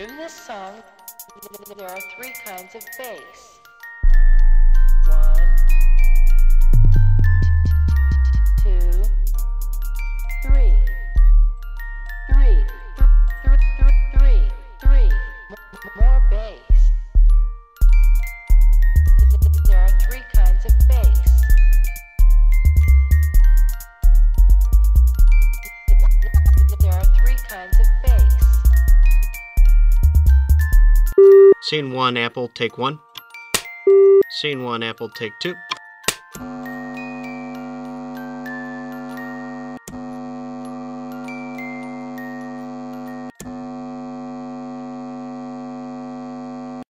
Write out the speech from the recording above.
In this song, there are three kinds of bass. One, two, three. Three, th- th- th- three, three. M- More bass. There are three kinds of bass. There are three kinds Scene 1, Apple, take 1. Scene 1, Apple, take 2.